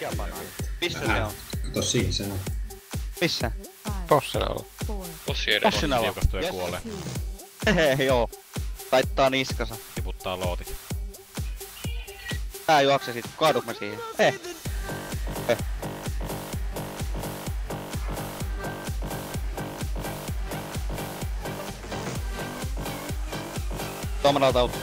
Mikä banaan? Missä se on? Kato on. Missä? Possenalla. Possi edessä. Possinalla. Tiukastuu ja Yes. kuolee. Hehe, joo. Taittaa niskansa. Tiputtaa lootit. Tää juoksee sit, kaadut mä siihen. Eh. Eh. Tuomalla tautu.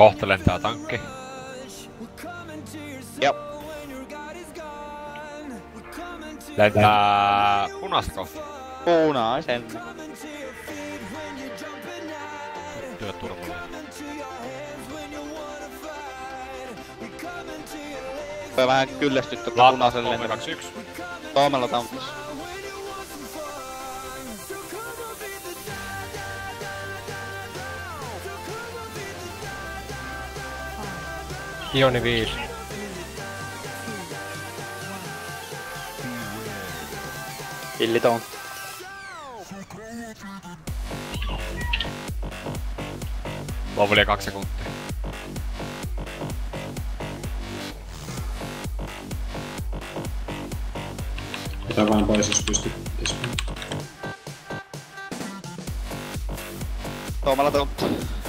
Kohta lentää tankki. Jep. Lentää punaista kohti. Punaisen. Työ turvalla. Voi vähän kun Laattaa punaisen 3, lentää. 2, 1. Tuomalla tauttis. Ioni 5. Pilliton. Lovely 2 sekuntia. Ota vaan pois, jos pystyt. Tuomalla tauttis.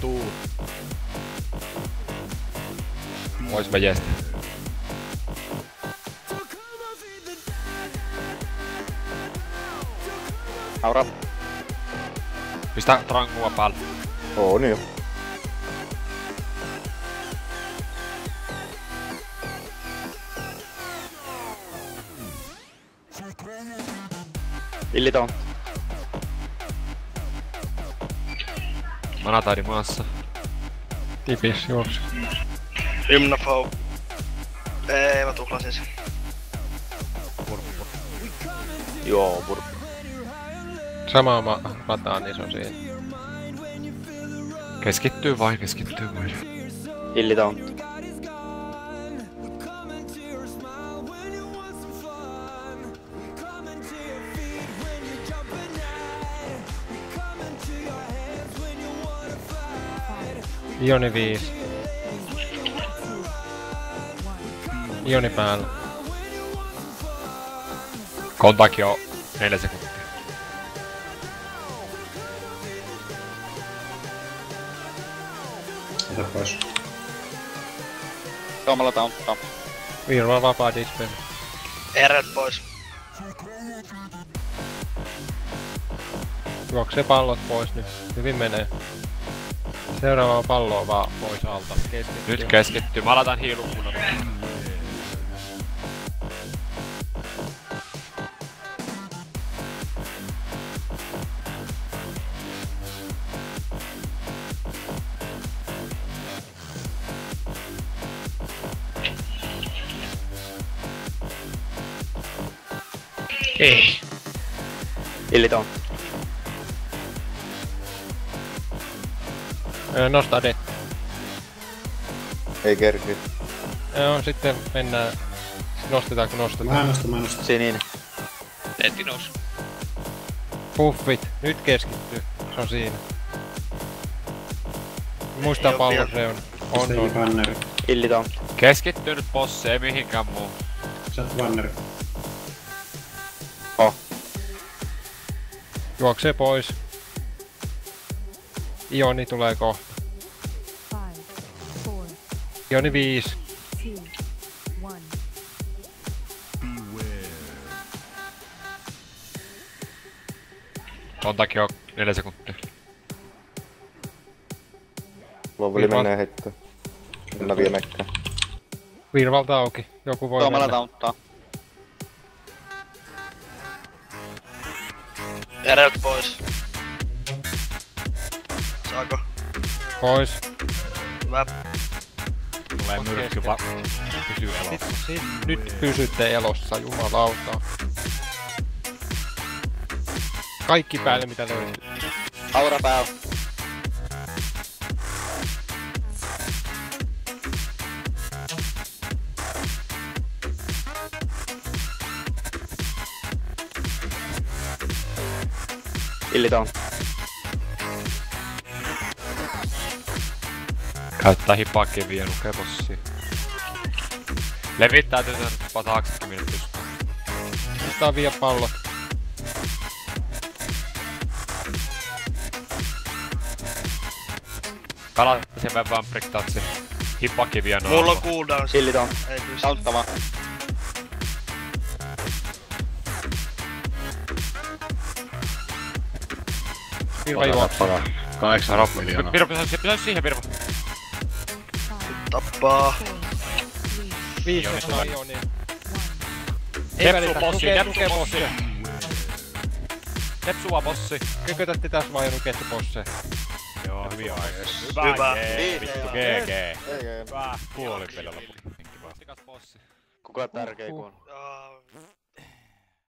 Vittuu. Ois vejestä. Aura. Pistä trangua päälle. On jo. Pilliton. Manataidi maassa. Tipis juoksu. Ymnafou. Ei, mä tuhlasin sen. Joo, pur... Sama ma- rataa, niin se on siinä. Keskittyy vain, keskittyy vain. Pilliton. Ioni 5. Ioni päällä. Kontakki on 4 sekuntia. Ota pois. Tuomalla tauttaa. Virva vapaa display. Eret pois. Juoksee pallot pois nyt. Hyvin menee. Seuraavaa palloa vaan pois alta. Keskittyy. Nyt keskittyy. Mä laitan hiilun kunnolla. Ei. Pilliton. Öö, Nosta det. Ei kerki. Joo, sitten mennään. Nostetaan kun Mä nostetaan. nostan, mä nostan. Sininen. Teetti nous. Puffit. Nyt keskittyy. Se on siinä. Muista pallon reuna. On, on. Vanner. Pilliton. Keskittyy nyt bosse, ei mihinkään muu. Sä oot Vanner. Juoksee pois. Ioni tulee kohta. Ioni 5. two, one. Kontakki on 4 sekuntia. Loveli menee heittoon. Mä vie mekkään. Virvalta auki. Joku voi Tuomalla mennä. tauttaa. Eret pois. Pois. Hyvä. Tulee Mut myrkky va- pysy elossa. Nyt, pysytte elossa, jumalauta. Kaikki mm. päälle mitä löytyy. Mm. Aura päällä. Illi Käyttää hippakeviä ja lukee bossia. Levittää tätä nyt 80 pystyy. Otetaan vielä pallo. Kalaa sen vähän vamprik tatsi. Hippakiviä naama. Mulla on cooldown. Illi down. Ei pysty. Auttama. Virva juoksee. Kahdeksan pysäy pysäy siihen Virvo. Tappaa. Viisi sanaa hyvä. Joni. Ei välitä, bossi, lukee, tepsu lukee bossi. Tepsua bossi. Kökötätte tässä vai lukette bossi? Joo, hyviä aikoja. Hyvä. jee, Vittu GG. Hyvä. Puoli pelillä. Kuka tärkeä kun on?